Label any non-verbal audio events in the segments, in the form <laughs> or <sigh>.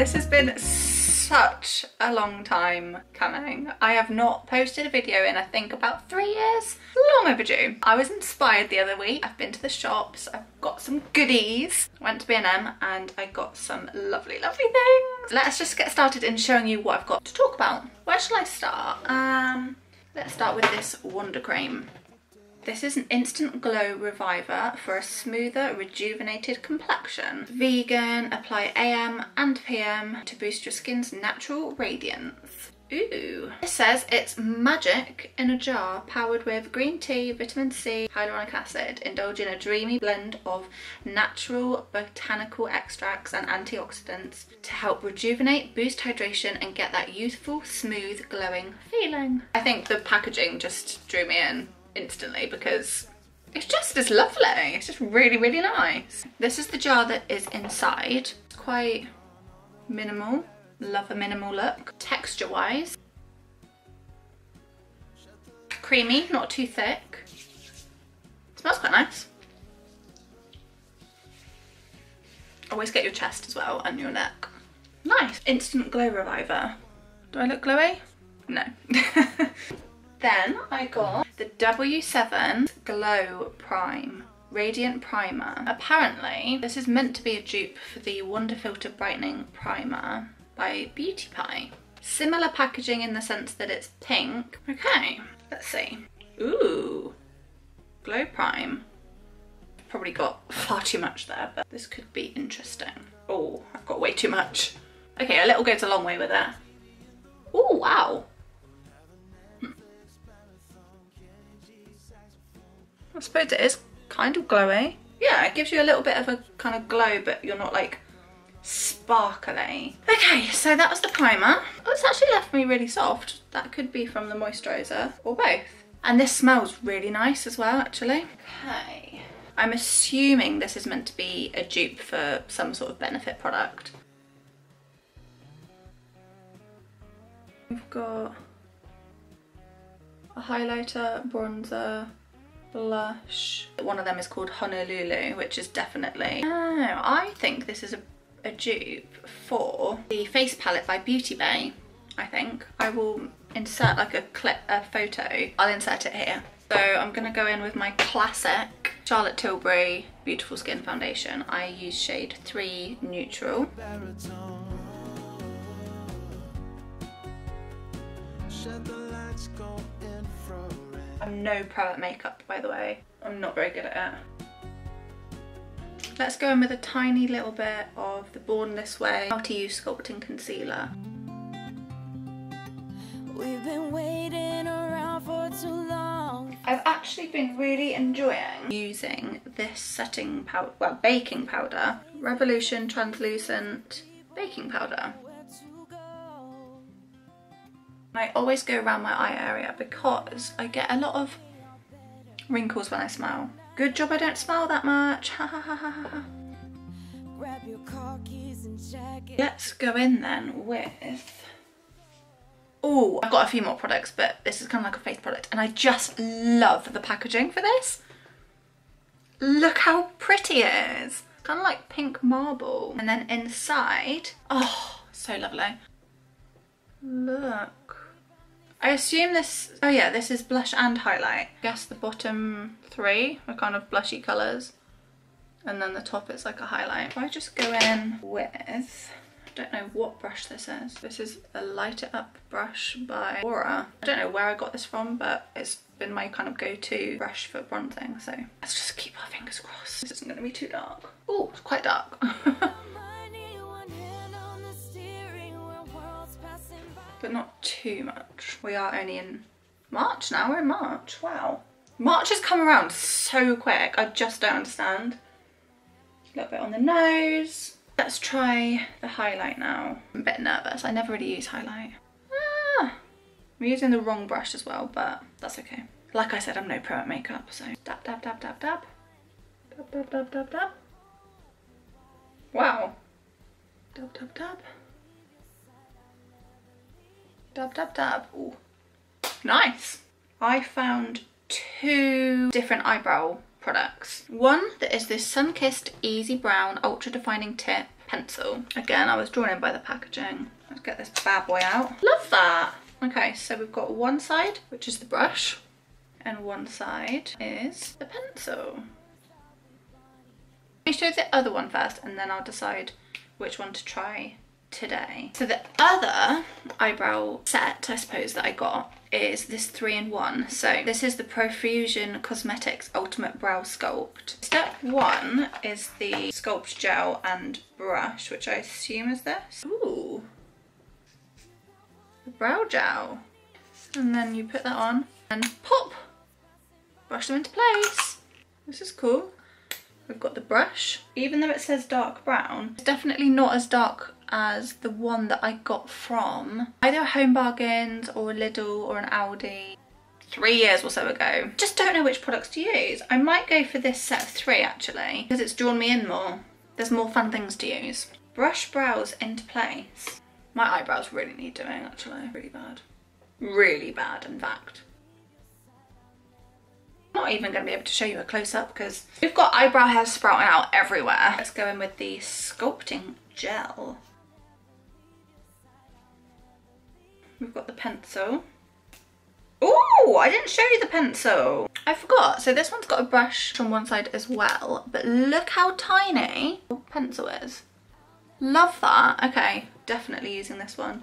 This has been such a long time coming. I have not posted a video in I think about three years. Long overdue. I was inspired the other week. I've been to the shops, I've got some goodies. Went to B&M and I got some lovely, lovely things. Let's just get started in showing you what I've got to talk about. Where shall I start? Um, let's start with this Wonder Cream. This is an instant glow reviver for a smoother, rejuvenated complexion. Vegan, apply AM and PM to boost your skin's natural radiance. Ooh. It says it's magic in a jar powered with green tea, vitamin C, hyaluronic acid. Indulge in a dreamy blend of natural botanical extracts and antioxidants to help rejuvenate, boost hydration and get that youthful, smooth, glowing feeling. I think the packaging just drew me in instantly because it's just as lovely. It's just really, really nice. This is the jar that is inside. It's quite minimal. Love a minimal look. Texture wise. Creamy, not too thick. Smells quite nice. Always get your chest as well and your neck. Nice. Instant glow reviver. Do I look glowy? No. <laughs> then I got the W7 Glow Prime Radiant Primer. Apparently, this is meant to be a dupe for the Wonder Filter Brightening Primer by Beauty Pie. Similar packaging in the sense that it's pink. Okay, let's see. Ooh, Glow Prime. Probably got far too much there, but this could be interesting. Oh, I've got way too much. Okay, a little goes a long way with that. Oh, wow. I suppose it is kind of glowy. Yeah, it gives you a little bit of a kind of glow, but you're not like sparkly. Okay, so that was the primer. Oh, it's actually left me really soft. That could be from the moisturiser or both. And this smells really nice as well, actually. Okay. I'm assuming this is meant to be a dupe for some sort of benefit product. We've got a highlighter, bronzer, blush. One of them is called Honolulu, which is definitely... Oh, I think this is a, a dupe for the face palette by Beauty Bay, I think. I will insert like a clip, a photo. I'll insert it here. So I'm gonna go in with my classic Charlotte Tilbury Beautiful Skin Foundation. I use shade 3 Neutral. I'm no pro at makeup, by the way. I'm not very good at it. Let's go in with a tiny little bit of the Born This Way Multi-Use Sculpting Concealer. We've been waiting around for too long. I've actually been really enjoying using this setting powder, well, baking powder, Revolution Translucent Baking Powder. I always go around my eye area because I get a lot of wrinkles when I smile. Good job I don't smile that much. Let's go in then with... Oh, I've got a few more products, but this is kind of like a face product. And I just love the packaging for this. Look how pretty it is. Kind of like pink marble. And then inside, oh, so lovely. Look. I assume this, oh yeah, this is blush and highlight. I guess the bottom three are kind of blushy colours. And then the top is like a highlight. I just go in with, I don't know what brush this is. This is a Light It Up brush by Ora. I don't know where I got this from, but it's been my kind of go-to brush for bronzing. So let's just keep our fingers crossed. This isn't gonna be too dark. Oh, it's quite dark. <laughs> but not too much. We are only in March now, we're in March, wow. March has come around so quick, I just don't understand. A little bit on the nose. Let's try the highlight now. I'm a bit nervous, I never really use highlight. Ah, I'm using the wrong brush as well, but that's okay. Like I said, I'm no pro at makeup, so dab, dab, dab, dab, dab. Dab, dab, dab, dab, dab. Wow. Dab, dab, dab. Dab, dab, dab. Ooh. Nice. I found two different eyebrow products. One that is this Sunkissed Easy Brow Ultra Defining Tip pencil. Again, I was drawn in by the packaging. Let's get this bad boy out. Love that. Okay, so we've got one side, which is the brush, and one side is the pencil. Let me show the other one first, and then I'll decide which one to try today. So the other eyebrow set, I suppose, that I got is this three in one. So this is the Profusion Cosmetics Ultimate Brow Sculpt. Step one is the sculpt gel and brush, which I assume is this. Ooh. The brow gel. And then you put that on and pop. Brush them into place. This is cool. We've got the brush. Even though it says dark brown, it's definitely not as dark as the one that I got from either Home Bargains or a Lidl or an Aldi three years or so ago. Just don't know which products to use. I might go for this set of three actually because it's drawn me in more. There's more fun things to use. Brush brows into place. My eyebrows really need doing actually, really bad. Really bad in fact. Not even going to be able to show you a close-up because we've got eyebrow hair sprouting out everywhere. Let's go in with the sculpting gel. We've got the pencil. Oh, I didn't show you the pencil. I forgot. So this one's got a brush on one side as well, but look how tiny the pencil is. Love that. Okay, definitely using this one.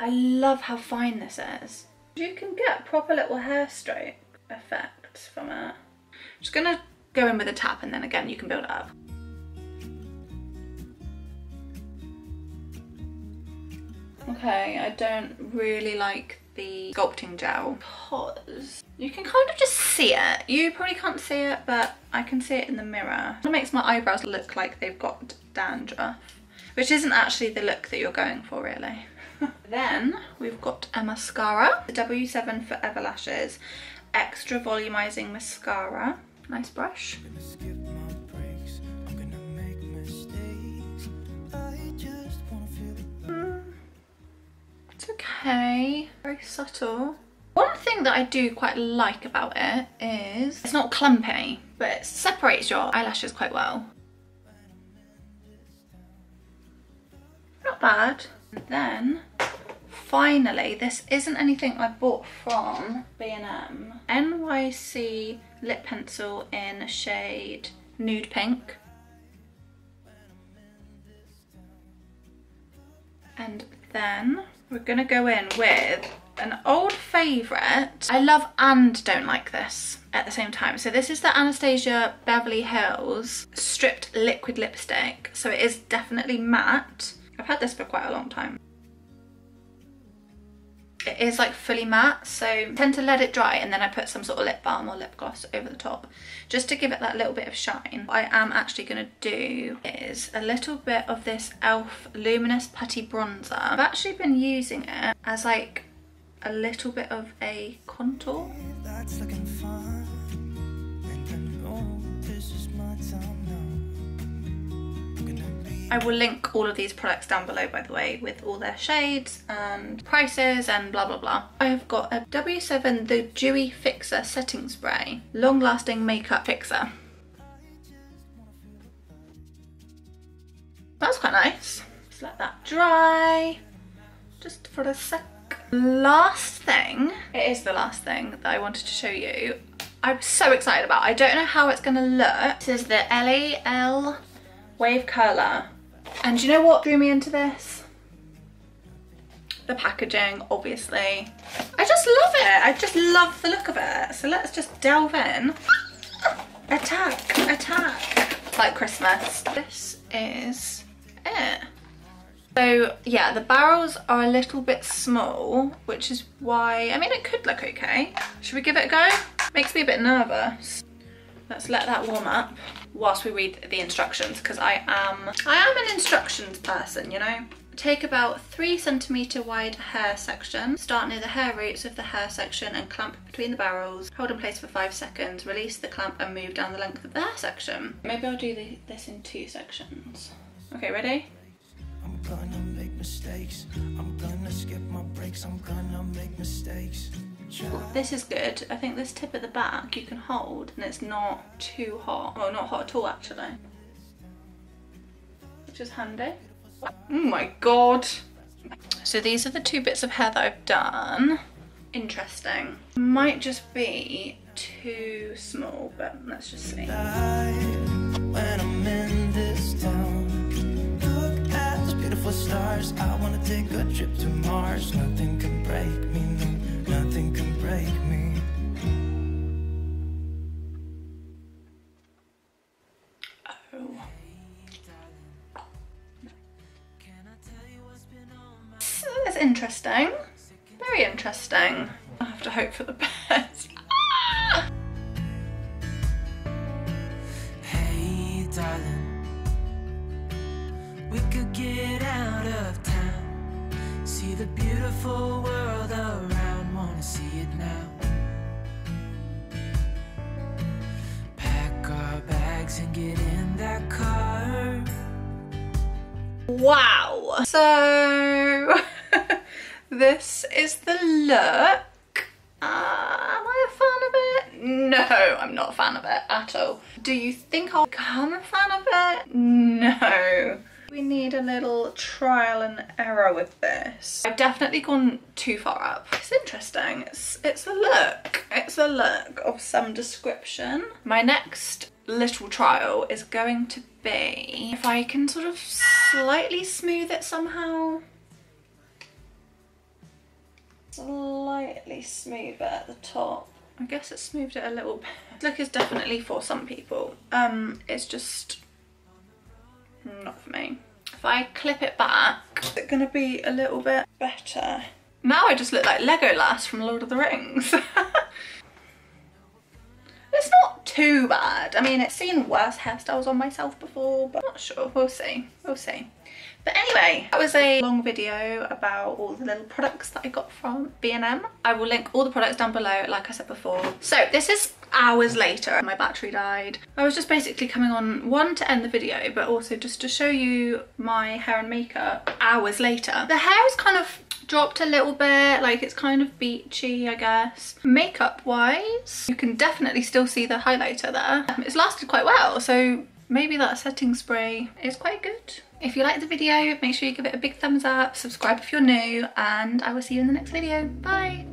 I love how fine this is. You can get proper little hair stroke effects from it. I'm just gonna go in with a tap and then again you can build it up. Okay, I don't really like the sculpting gel because you can kind of just see it. You probably can't see it, but I can see it in the mirror. It makes my eyebrows look like they've got dandruff, which isn't actually the look that you're going for really. <laughs> then we've got a mascara, the W7 Forever Lashes Extra Volumizing Mascara. Nice brush. Mm, it's okay, very subtle. One thing that I do quite like about it is it's not clumpy, but it separates your eyelashes quite well. Not bad. And then finally, this isn't anything I bought from B&M. NYC lip pencil in shade Nude Pink. And then we're gonna go in with an old favourite. I love and don't like this at the same time. So this is the Anastasia Beverly Hills Stripped Liquid Lipstick. So it is definitely matte. I've had this for quite a long time. It is like fully matte, so I tend to let it dry and then I put some sort of lip balm or lip gloss over the top just to give it that little bit of shine. What I am actually going to do is a little bit of this e.l.f. Luminous Putty Bronzer. I've actually been using it as like a little bit of a contour. I will link all of these products down below by the way with all their shades and prices and blah blah blah. I have got a W7 The Dewy Fixer Setting Spray Long Lasting Makeup Fixer. That's quite nice. Just let that dry just for a sec. Last thing, it is the last thing that I wanted to show you. I'm so excited about. I don't know how it's gonna look. This is the LAL Wave Curler and you know what drew me into this? The packaging, obviously. I just love it. I just love the look of it. So let's just delve in. Attack, attack. Like Christmas. This is it. So yeah, the barrels are a little bit small, which is why, I mean, it could look okay. Should we give it a go? Makes me a bit nervous. Let's let that warm up whilst we read the instructions because I am I am an instructions person, you know. Take about three centimeter wide hair section. Start near the hair roots of the hair section and clamp between the barrels. Hold in place for five seconds. Release the clamp and move down the length of the hair section. Maybe I'll do the, this in two sections. Okay, ready? I'm gonna make mistakes. I'm gonna skip my breaks. I'm gonna make mistakes. This is good. I think this tip at the back you can hold and it's not too hot. Well, not hot at all actually. Which is handy. Oh my god. So these are the two bits of hair that I've done. Interesting. Might just be too small, but let's just see. When I'm in this town, look at those beautiful stars. I wanna take a trip to Mars. Nothing can break me, The beautiful world around. Wanna see it now. Pack our bags and get in that car. Wow. So <laughs> this is the look. Uh, am I a fan of it? No, I'm not a fan of it at all. Do you think I'll become a fan of it? No. We need a little trial and error with this. I've definitely gone too far up. It's interesting. It's, it's a look. It's a look of some description. My next little trial is going to be if I can sort of slightly smooth it somehow slightly smoother at the top. I guess it smoothed it a little bit. look is definitely for some people. Um, it's just Mm, not for me. If I clip it back, is it gonna be a little bit better? Now I just look like Legolas from Lord of the Rings. <laughs> it's not too bad. I mean, it's seen worse hairstyles on myself before, but I'm not sure. We'll see. We'll see. But anyway, that was a long video about all the little products that I got from B&M. I will link all the products down below, like I said before. So this is hours later. My battery died. I was just basically coming on, one, to end the video, but also just to show you my hair and makeup hours later. The hair is kind of dropped a little bit like it's kind of beachy I guess makeup wise you can definitely still see the highlighter there um, it's lasted quite well so maybe that setting spray is quite good if you liked the video, make sure you give it a big thumbs up, subscribe if you're new, and I will see you in the next video. Bye!